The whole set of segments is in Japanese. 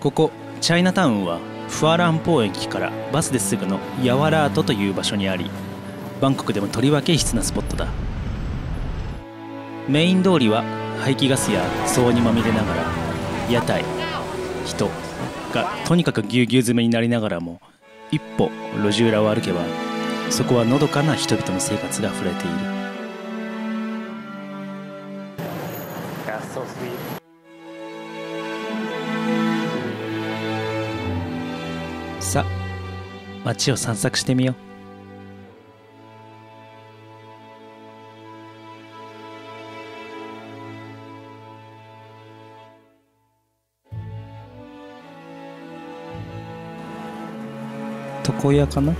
ここチャイナタウンはフアランポー駅からバスですぐのヤワラートという場所にありバンコクでもとりわけ異質なスポットだ。メイン通りは排気ガスや騒にまみれながら屋台人がとにかくぎゅうぎゅう詰めになりながらも一歩路地裏を歩けばそこはのどかな人々の生活が溢れている。さ街を散策してみよう。床屋かな？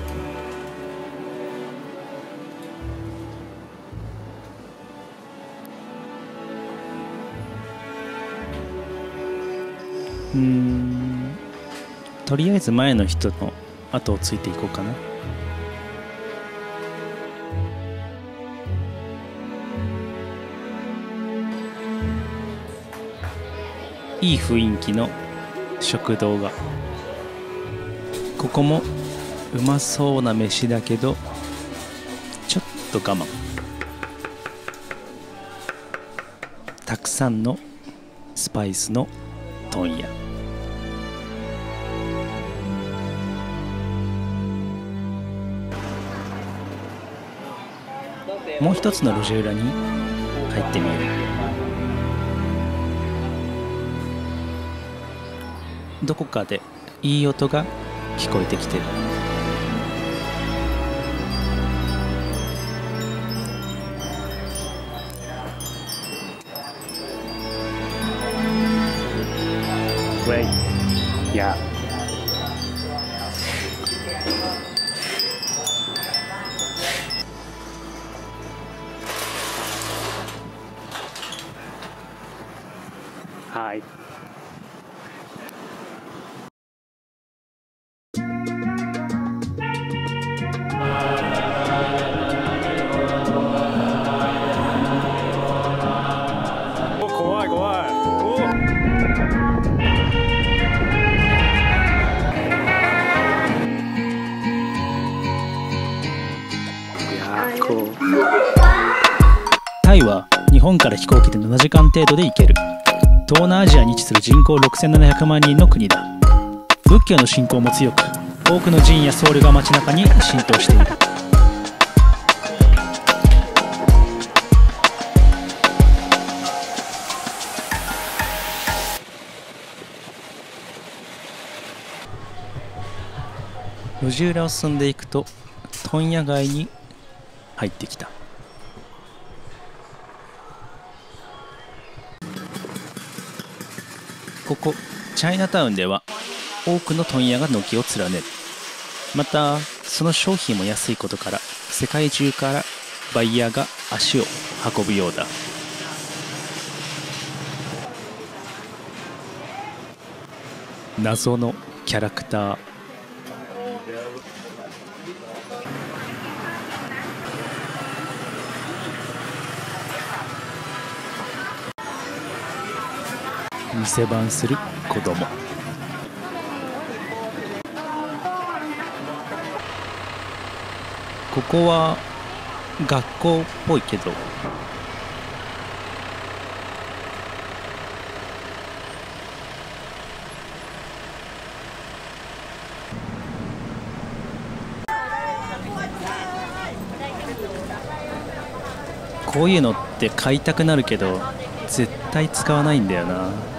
りあえず前の人の後をついていこうかな。いい雰囲気の食堂が。ここもうまそうな飯だけどちょっと我慢。たくさんのスパイスの問屋。もう一つの路地裏に入ってみようどこかでいい音が聞こえてきてる。はい。タイは日本から飛行機で7時間程度で行ける東南アジアに位置する人口6700万人の国だ。仏教の信仰も強く多くの寺院や僧侶が街中に浸透している。路地裏を進んでいくと問屋街に入ってきた。ここチャイナタウンでは多くの問屋が軒を連ねる。またその商品も安いことから世界中からバイヤーが足を運ぶようだ。謎のキャラクター。店番する子供。ここは学校っぽいけど。こういうのって買いたくなるけど絶対使わないんだよな。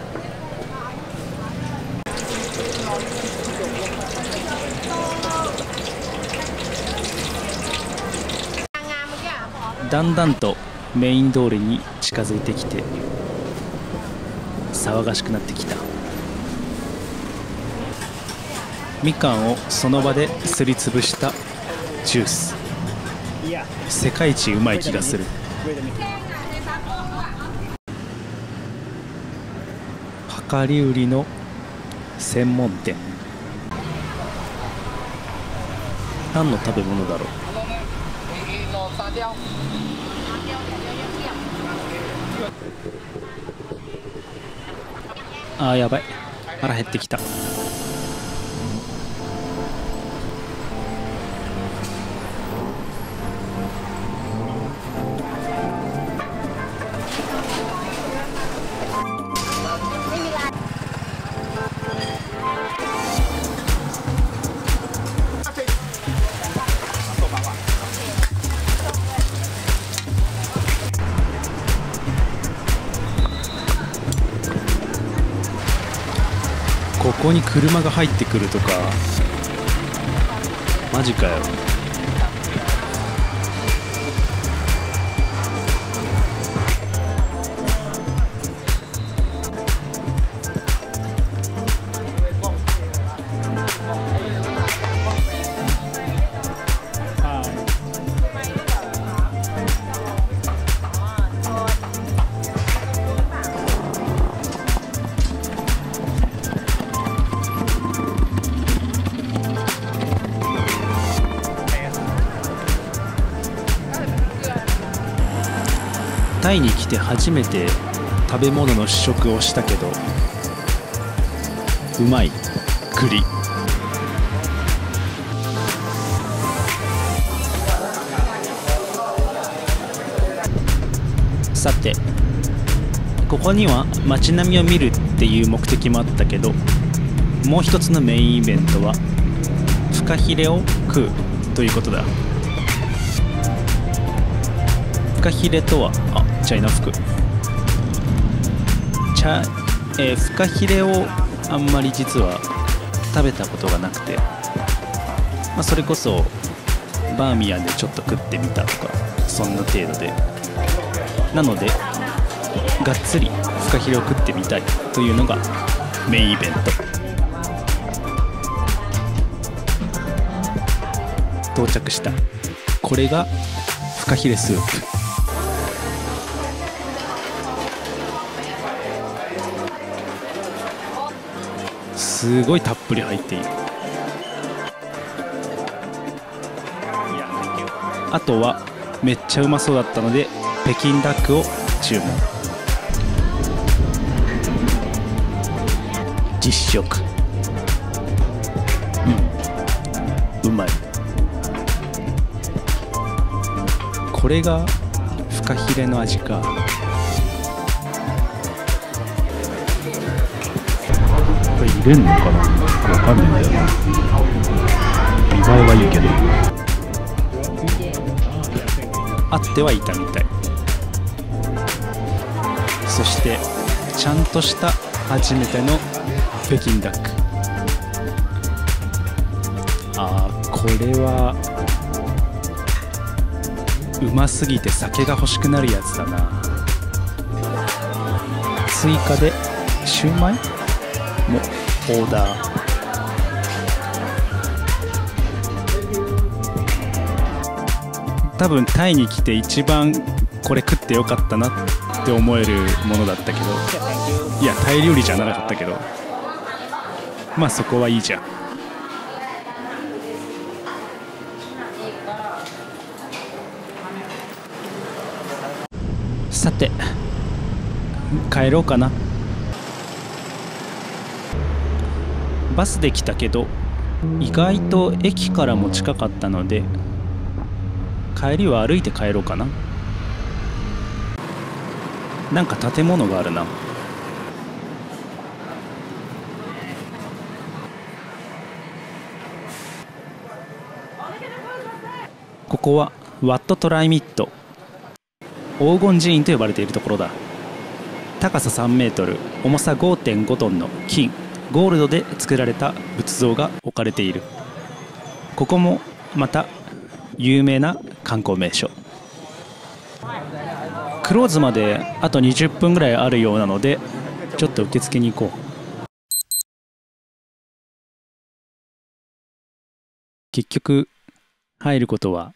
だんだんとメイン通りに近づいてきて騒がしくなってきた。みかんをその場ですりつぶしたジュース。世界一うまい気がする。量り売りの専門店。何の食べ物だろう？あーやばい。腹減ってきた。ここに車が入ってくるとか。マジかよ。タイに来て初めて食べ物の試食をしたけどうまい。栗。さてここには街並みを見るっていう目的もあったけどもう一つのメインイベントはフカヒレを食うということだ。フカヒレとはチャイナ服。チャ、えーフカヒレをあんまり実は食べたことがなくて、まあ、それこそバーミヤンでちょっと食ってみたとかそんな程度で。なのでがっつりフカヒレを食ってみたいというのがメインイベント。到着した。これがフカヒレスープ。すごいたっぷり入っている。あとはめっちゃうまそうだったので北京ダックを注文。実食。うん。うまい。これがフカヒレの味か。これ入れんのかなわかんないんだよな見栄えはいいけどあってはいたみたいそしてちゃんとした初めての北京ダックあーこれはうますぎて酒が欲しくなるやつだな。追加でシューマイ？もオーダー多分タイに来て一番これ食ってよかったなって思えるものだったけどいやタイ料理じゃなかったけどまあそこはいいじゃんさて帰ろうかなバスで来たけど意外と駅からも近かったので帰りは歩いて帰ろうかな。なんか建物があるな。ここはワットトライミット。黄金寺院と呼ばれているところだ。高さ3メートル重さ5.5トンの金。ゴールドで作られた仏像が置かれている。ここもまた有名な観光名所。クローズまであと20分ぐらいあるようなのでちょっと受付に行こう。結局入ることは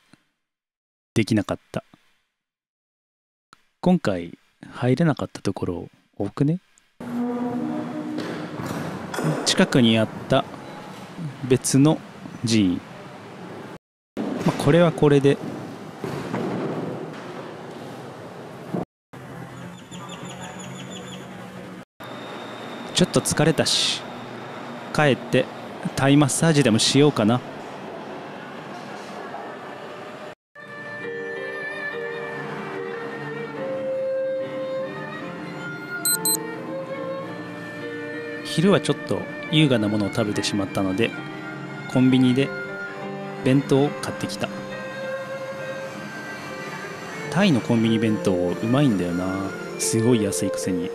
できなかった。今回入れなかったところ多くね？近くにあった別の寺院。まあ、これはこれで。ちょっと疲れたし帰ってタイマッサージでもしようかな。昼はちょっと優雅なものを食べてしまったのでコンビニで弁当を買ってきた。タイのコンビニ弁当うまいんだよな。すごい安いくせに。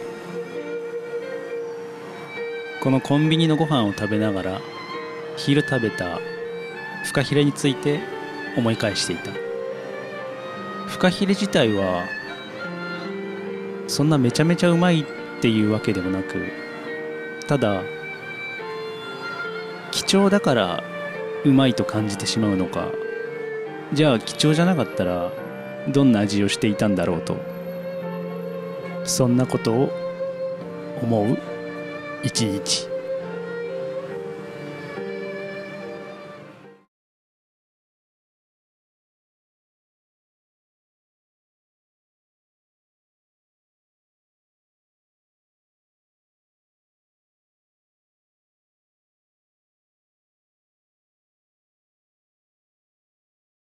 このコンビニのご飯を食べながら昼食べたフカヒレについて思い返していた。フカヒレ自体はそんなめちゃめちゃうまいっていうわけでもなくただ貴重だからうまいと感じてしまうのか。じゃあ貴重じゃなかったらどんな味をしていたんだろうと。そんなことを思う？一日